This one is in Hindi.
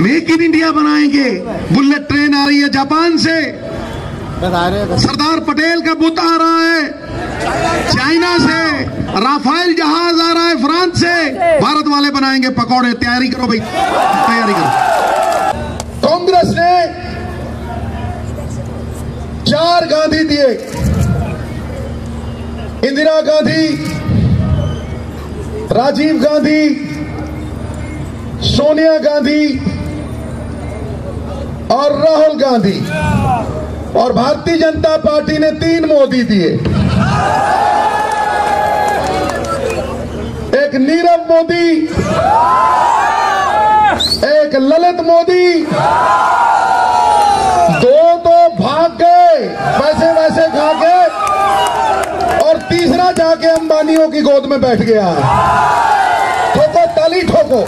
मेक इन इंडिया बनाएँगे। बुलेट ट्रेन आ रही है जापान से। सरदार पटेल का बुत आ रहा है। चाइना से। राफेल जहाज़ आ रहा है फ्रांस से। भारत वाले बनाएँगे पकौड़े। तैयारी करो भाई। तैयारी करो। कांग्रेस ने चार गांधी दिए। इंदिरा गांधी राजीव गांधी सोनिया गांधी और राहुल गांधी और भारतीय जनता पार्टी ने तीन मोदी दिए। एक नीरव मोदी, एक ललित मोदी। दो तो भाग गए पैसे वैसे खा के, और तीसरा जाके अंबानियों की गोद में बैठ गया। ठोको, ताली ठोको।